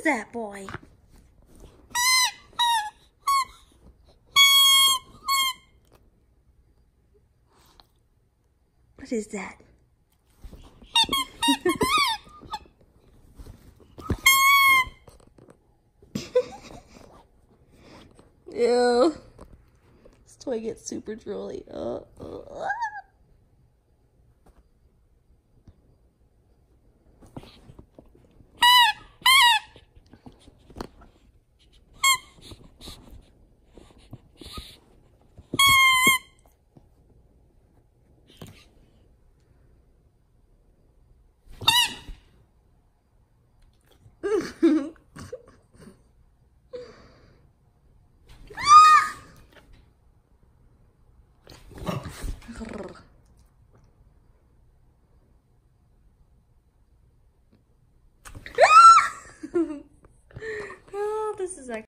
is that, boy? What is that? Ew. This toy gets super drooly. Uh, uh, uh. this is like.